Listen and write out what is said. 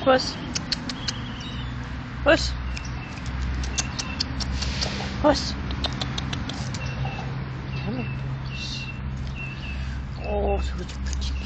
puss. Puss. Puss. Come here, puss. Oh, so